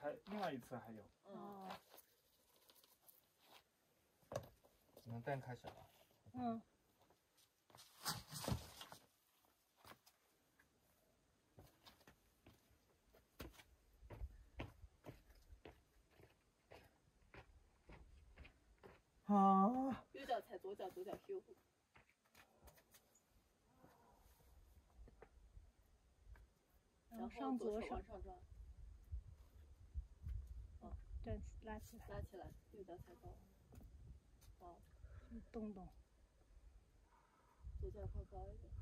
还另外一侧还有。嗯，哦，你们蛋开始了。嗯，啊！右脚踩左脚，左脚 Q。然后上左手左手往，上抓，站起拉起来，拉起来，右脚踩高。好，动动。左脚靠高一点，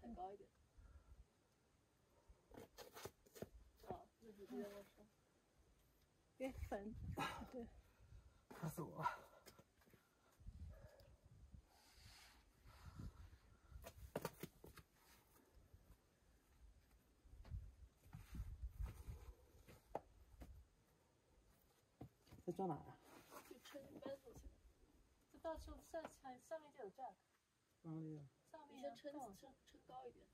踩高一点。好，右手接着往上。别粉，对，吓死我了！在抓哪啊？就撑扳手起来，这到处上上上面就有 jack，哪里啊？上面先撑往撑撑高一点。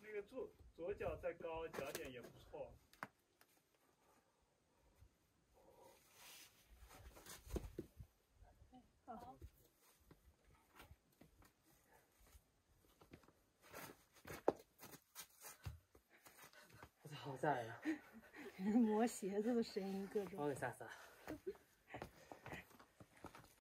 那个左左脚再高，脚点也不错。好，我操，好吓人啊！磨鞋子的声音各种把。我给吓死了。Mm-hmm.